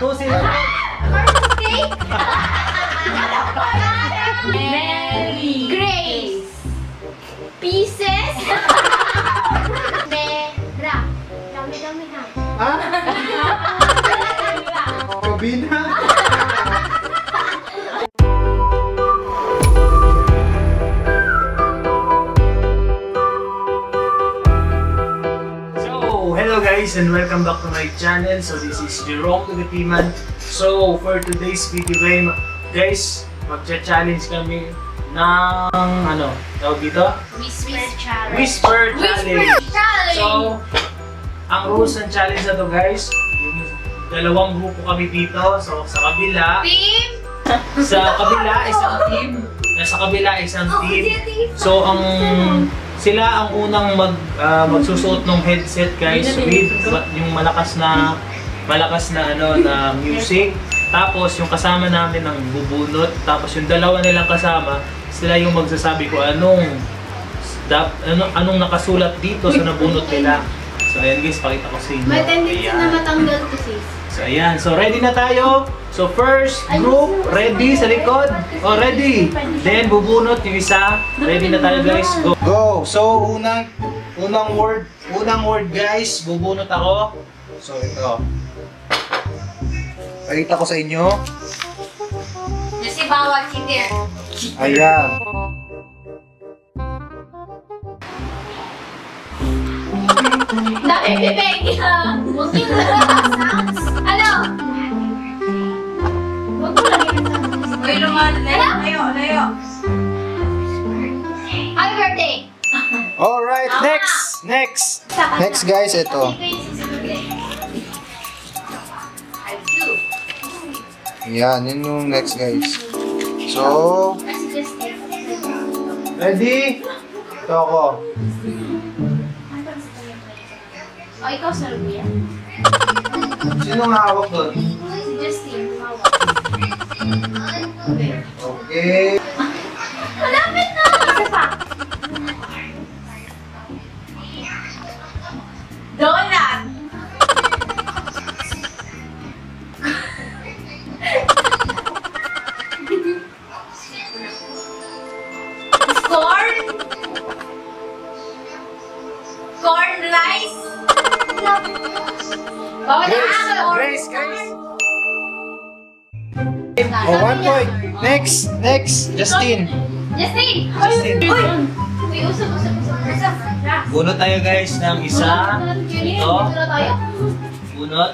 Two sila. Steak. Mary. Grace. Pieces. Mera. Dami-dami ha. Ah? guys and welcome back to my channel. So, this is Jerome Lugatiman. So, for today's video game, guys, magcha-challenge kami ng ano, tawag dito? Whisper challenge. Whisper Challenge. challenge. So, ang rules ng challenge na to guys, yung dalawang grupo kami dito. So, sa kabila, Team. sa kabila isang team, nasa kabila isang team. So, ang sila ang unang mag ah, magsusuot ng headset guys with yung malakas na malakas na ano na music. Tapos yung kasama namin ang bubunot. Tapos yung dalawa nilang kasama, sila yung magsasabi ko anong dap, ano, anong nakasulat dito sa nabunot nila. So ayan guys, pakita ko sa inyo. May tendency na matanggal ayan, so ready na tayo. So first group, ready sa likod. Oh, ready. Then bubunot yung isa. Ready na tayo guys. Go. Go. So unang unang word, unang word guys, bubunot ako. So ito. Pakita ko sa inyo. Kasi bawal si Dear. Ayan. Dami bibig niya. Huwag niyo sounds. Uy, lumal. Layo, layo, layo. Happy birthday! Alright, next. Next. Next guys, ito. Ayan, yun yung next guys. So, ready? Ito ako. O, ikaw sa Ruya. Sino nga hawak doon? Si Justin, mawag. Okay. Malapit na! Isa pa. Donut! Corn? Corn rice? Bawal na Grace, ako. Grace, Grace. Oh, one point. Next, next. Justin. Justin! Justin. Uy! Uy, usap, usap, usap. Usap. Ras. Bunot tayo guys ng isa. Ito. Bunot.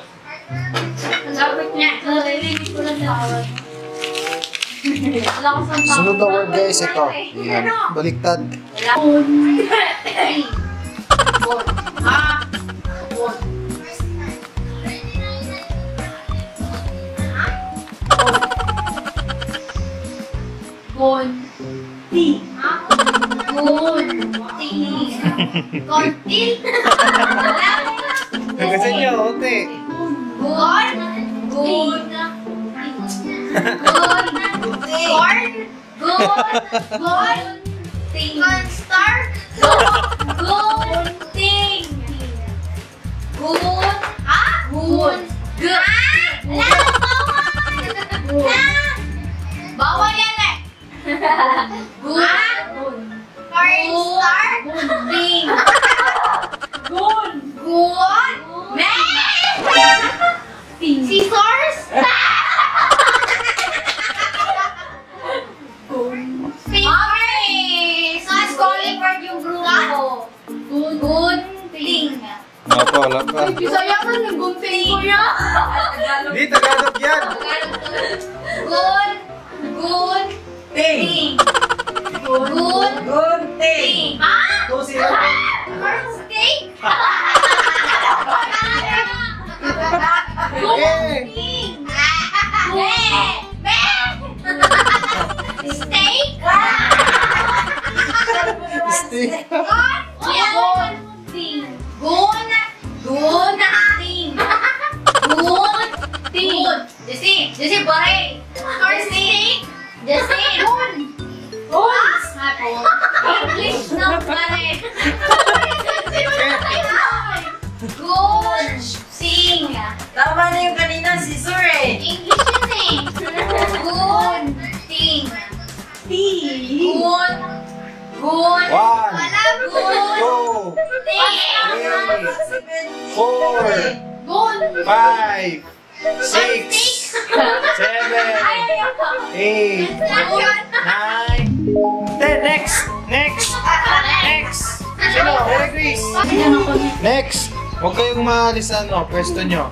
Sunod na word guys, ito. Ayan. Baliktad. Wala. Kontil. Nagasan niyo, ote. Bon. Bon. Gon. Corn. Gon. Gon. Ting. Star. Gon. Ting. Gon. Ha? Gon. G. Wala akong bawal. Yan eh. Gon. Corn star. Ting. Gon. Gon. Man. Scissors. Opo, wala pa. Bisaya man yung gunting ko niya. Di, Tagalog yan. Good. Good thing. Good. Good thing. Ha? Sila. Corn steak? Eh. Good thing. Four, five, six, seven, eight, nine, ten. Next! Next! Next! Sino? Mary Grace! Next! Huwag kayong maalis ano, pwesto nyo.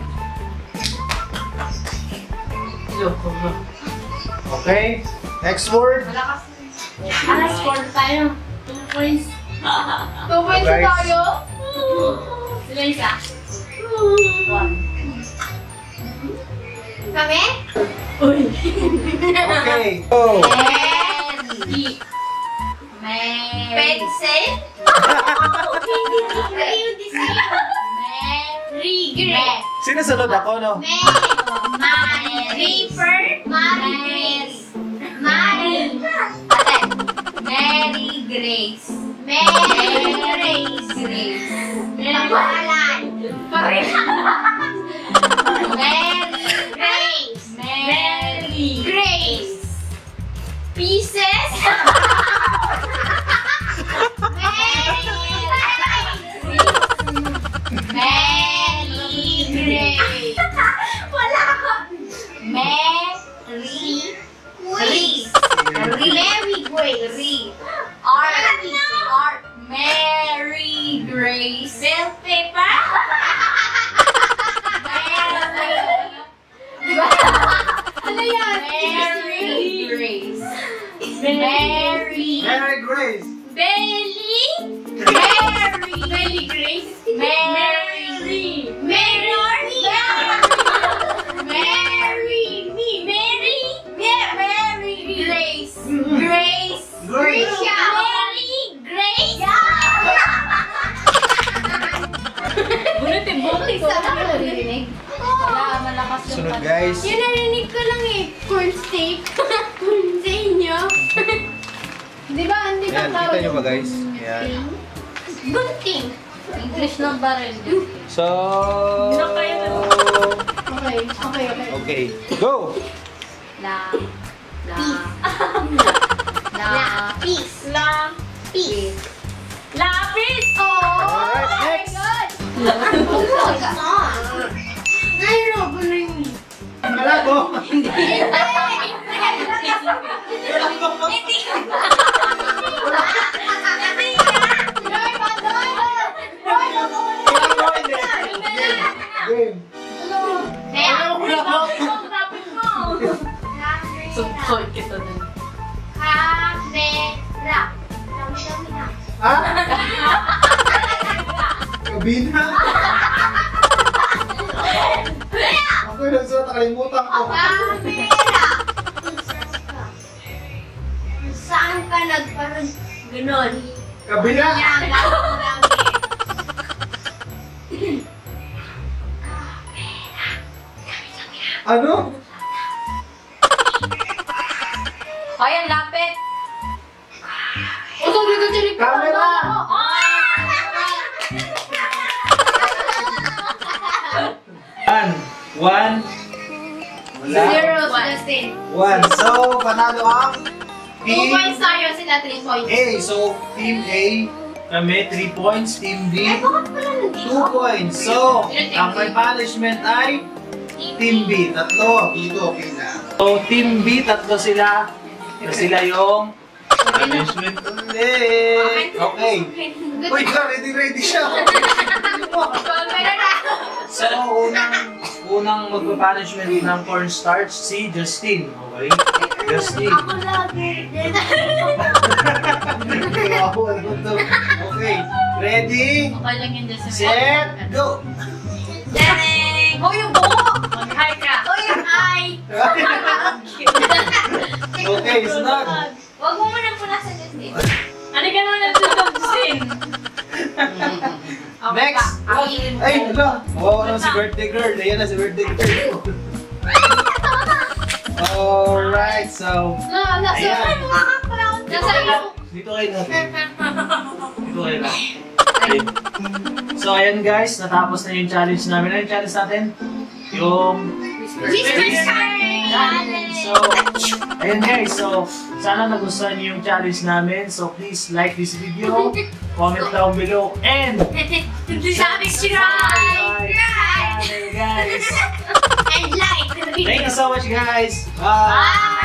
Okay? Next word. Alas, score tayo. Two points. Two points tayo? Sila isa. One. Kami? Okay, go! Mary. Mary. Pencil? Kayo di sila. Mary. Grace. Sinasunod ako, no? Mary. Paper. Mary. Mary. Ate. Mary Grace. Mary Grace. Grace. Ang pangalan. Mary Grace. Mary Grace. Pieces. Mary Grace. Mary Grace. Art. Art. Mary Bill paper. Mary. Ano yan? Mary Grace. Mary. Mary Grace! Ba guys? Yan. Gunting. English ng baril. So... Okay, okay, okay. Okay, go! La. La. La. Lapis. Lapis. Lapis! Oh! Alright, my next. God! Oh my God! Nahirapan na yun. Alam mo! Hindi! Alam Ah? Kabina? Ako yung nagsulat, nakalimutan ko. Saan ka nagparang ganon? Kabina? Ano? One. One. Wala. Zero, Justin. One. So, panalo ang Two points tayo, sila three points. A. So, Team A, kami 3 points. Team B, Ay, bakit pala nandito? 2 points. So, ang may punishment ay Team B. Tatlo. Dito, okay na. So, Team B, tatlo sila. Na sila yung punishment ulit. Okay. Uy, ready, ready siya. So, unang, unang magpa-punishment ng cornstarch, si Justin. Okay? Justin. Ako lagi. okay. Ready? Okay lang yun sa Set, go! Dang! Oh, yung buko! Mag-hi ka! Uy, hi! okay, sunod. Huwag mo muna punasan Justin. Ano ka naman natutog sin? Next! Ay, hala! Wow, ano si birthday girl? Ayan na si birthday girl. Alright, so... No, nasa Ayan. Nasa iyo. Dito kayo natin. Dito kayo na. Okay. So, ayan guys, natapos na yung challenge namin. Ano yung challenge natin? Yung... Whisper Challenge! So, Ayan guys, so sana nagustuhan niyo yung challenge namin. So please like this video, comment down below, and Subscribe! Guys! And like the video. Thank you so much guys! Bye! Bye!